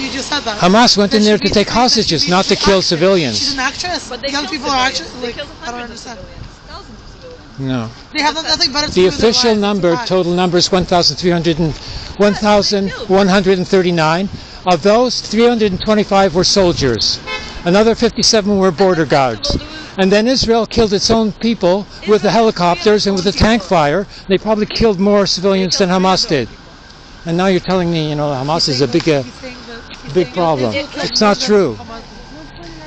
You just said that. Hamas went in there to take hostages, not to kill actress. civilians. She's an actress. But they Young killed people are civilians. actors. They Like, I don't understand. thousands of civilians. No. They have nothing better to The do with their official number, Fine. total number is 1,300 and 1,139. Of those, 325 were soldiers. Another 57 were border guards. And then Israel killed its own people with the helicopters and with the tank fire. They probably killed more civilians than Hamas did. And now you're telling me, you know, Hamas is a big, uh, big problem. It's not true.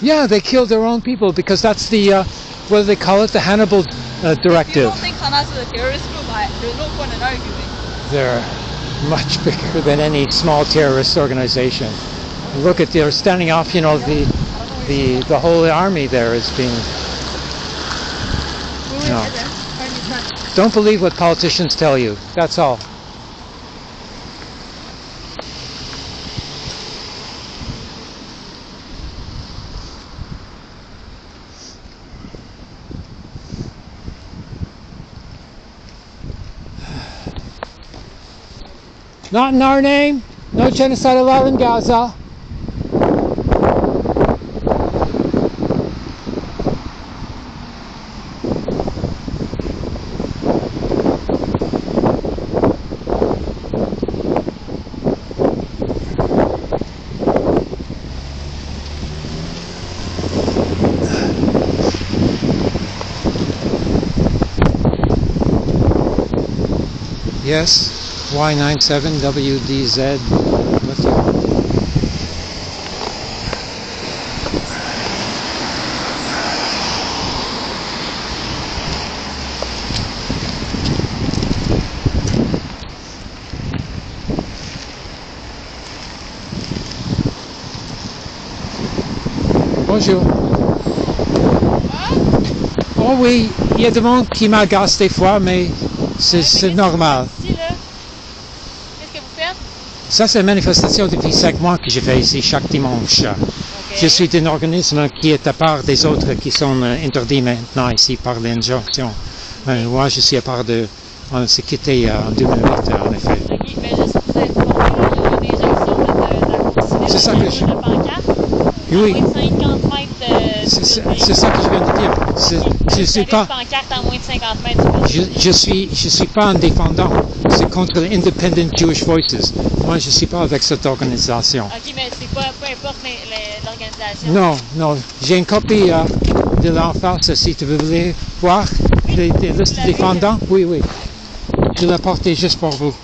Yeah, they killed their own people because that's the, uh, what do they call it? The Hannibal uh, If you directive. don't think Hamas is a terrorist group, I, there's no point in arguing. They're much bigger than any small terrorist organization. Look at they're standing off, you know, the the the whole army there is being no. Don't believe what politicians tell you. That's all. Not in our name. No genocide allowed in Gaza. Yes, Y97WDZ. What's it? Bonjour. Oh oui, il y a des monde qui m'agace des fois, mais c'est normal. Ça, c'est une manifestation depuis cinq mois que je fais ici chaque dimanche. Je suis un organisme qui est à part des autres qui sont euh, interdits maintenant ici par l'injonction. Euh, moi, je suis à part de. On s'est quitté euh, en 2008, en effet. C'est ça que je. Oui. 50 mètres du Je, je suis, je suis pas un défendant. C'est contre Independent Jewish Voices. Moi, je suis pas avec cette organisation. Ok, mais c'est pas, peu importe l'organisation. Non, non. J'ai une copie euh, de l'enfance, si tu veux voir des, des listes de défendants. Oui, oui. Je l'ai porté juste pour vous.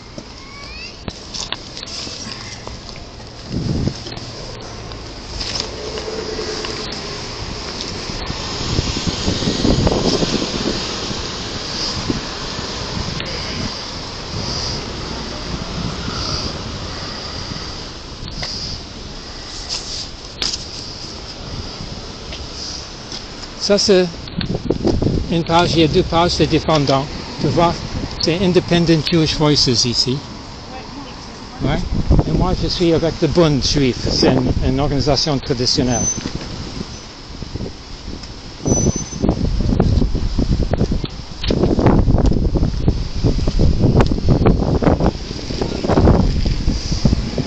Ça, c'est une page, il y a deux pages de défendants. Tu vois, c'est Independent Jewish Voices ici. Ouais. Et moi, je suis avec le Bund juif. C'est une, une organisation traditionnelle.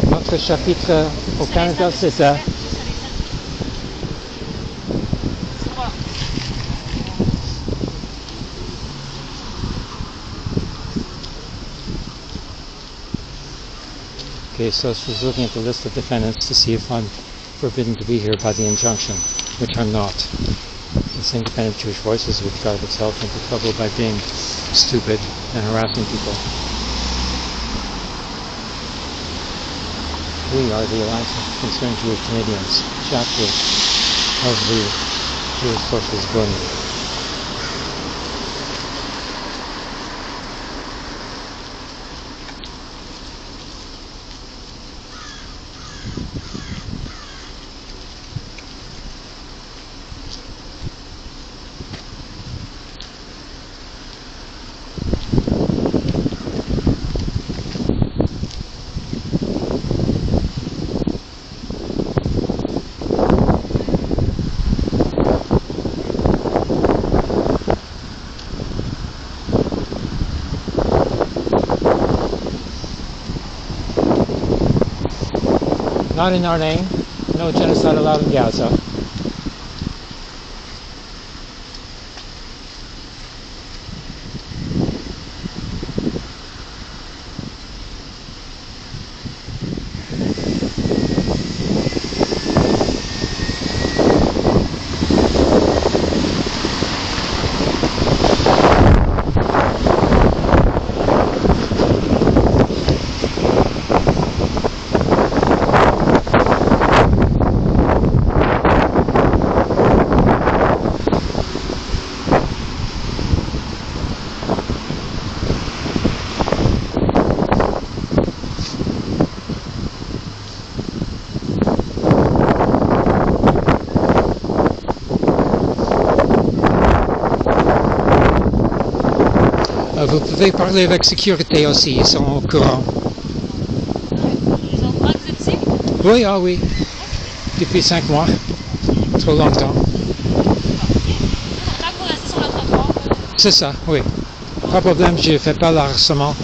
Notre chapitre au Canada, c'est à Okay, so she's looking at the list of defendants to see if I'm forbidden to be here by the injunction, which I'm not. This independent Jewish Voices would drive itself into trouble by being stupid and harassing people. We are the Alliance of Concerned Jewish Canadians, chapter of the Jewish Forces Bund. Not in our name. No genocide allowed in Gaza. Vous pouvez parler avec sécurité aussi, ils sont au courant. Ils ont le droit que vous êtes ici? Oui, ah oui. Depuis cinq mois. Trop longtemps. Tant que vous restez sur le trottoir, euh, C'est ça, oui. Pas de problème, je fais pas l'harcèlement.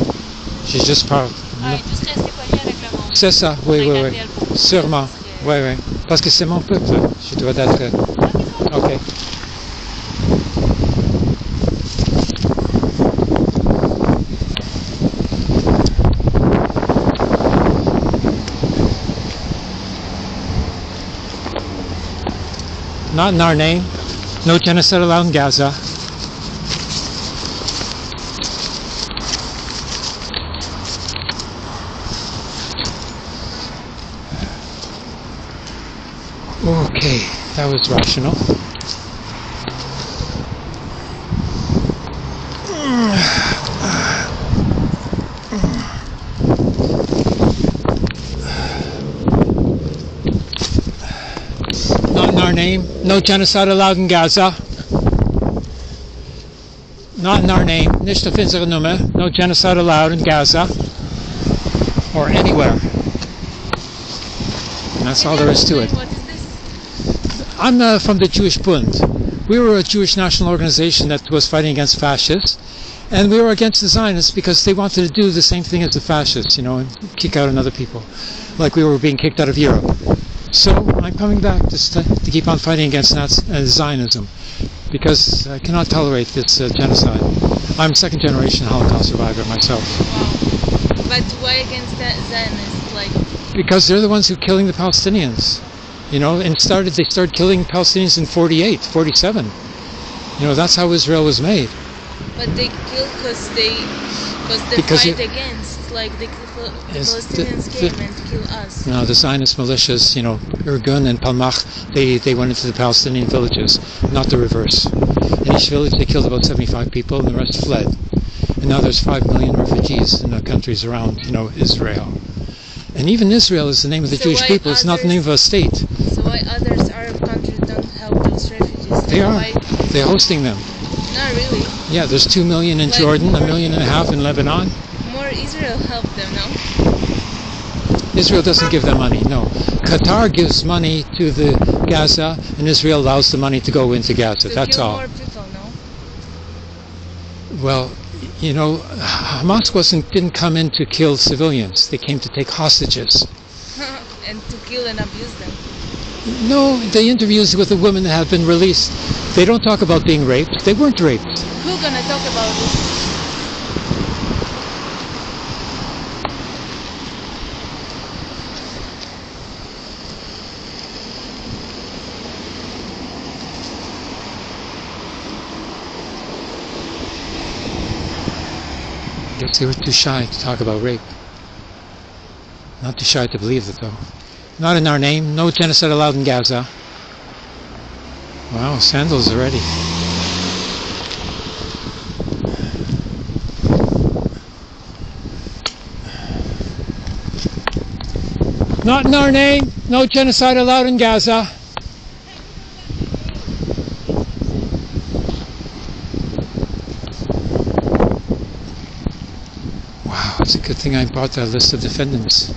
J'ai juste peur. ouais, juste rester poli avec le monde. C'est ça, oui, oui, oui. Sûrement. Oui, oui. Parce que c'est mon peuple. Je dois être. Ok. Not in our name. No genocide allowed in Gaza. Okay, that was rational. Not in our name. No genocide allowed in Gaza. Not in our name. Nicht auf unsere Nummer. No genocide allowed in Gaza. Or anywhere. And that's all there is to it. I'm uh, from the Jewish Bund. We were a Jewish national organization that was fighting against fascists, and we were against the Zionists because they wanted to do the same thing as the fascists, you know, and kick out another people, like we were being kicked out of Europe. So I'm coming back to, to keep on fighting against Nazi, uh, Zionism because I cannot tolerate this uh, genocide. I'm second generation Holocaust survivor myself Wow. But why against that Zionists? Like, because they're the ones who are killing the Palestinians. You know, and started they started killing Palestinians in 48, 47. You know, that's how Israel was made. but they kill because they, cause they Because fight against. Like, the, the Yes, the- Palestinians the- came and kill us. Know, the Zionist militias, you know, Irgun and Palmach, they, they went into the Palestinian villages, not the reverse. In each village they killed about 75 people and the rest fled. And now there's 5 million refugees in the countries around, you know, Israel. And even Israel is the name of the So Jewish people, it's not the name of a state. So why others Arab countries don't help those refugees? They are. Why? They're hosting them. Not really. Yeah, there's 2 million in Like- Jordan, a million and a half in Lebanon. Israel help them, no? Israel doesn't give them money, no. Qatar gives money to the Gaza, and Israel allows the money to go into Gaza. To That's all. more people, no? Well, you know, Hamas wasn't didn't come in to kill civilians. They came to take hostages. and to kill and abuse them. No, the interviews with the women that have been released, they don't talk about being raped. They weren't raped. Who gonna talk about this? They were too shy to talk about rape. Not too shy to believe it, though. Not in our name. No genocide allowed in Gaza. Wow, sandals already. Not in our name. No genocide allowed in Gaza. It's a good thing I brought that list of defendants.